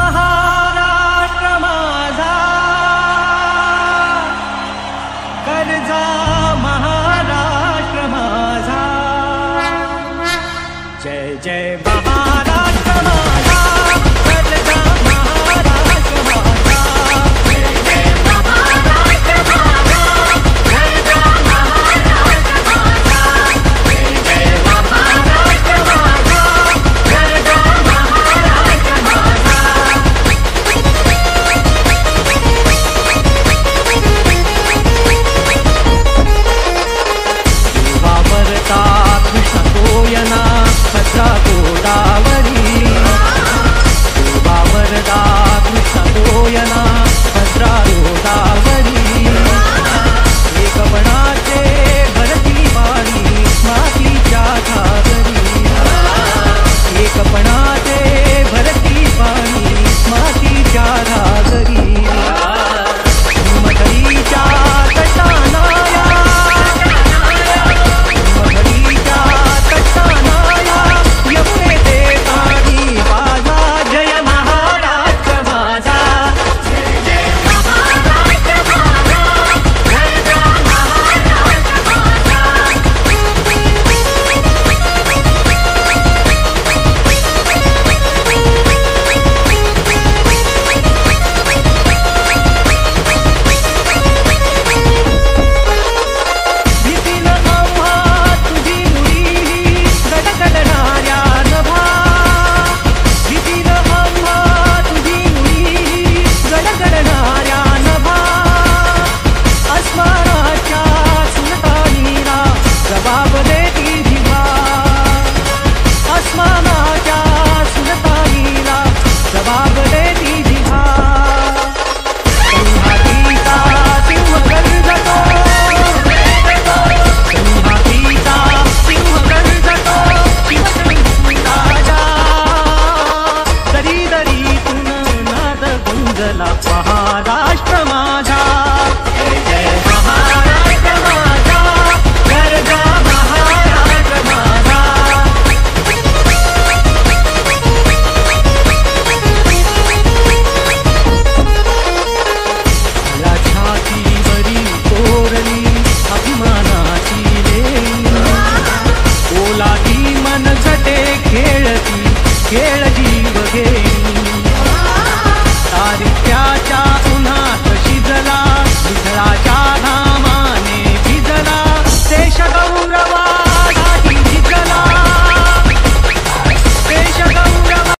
महा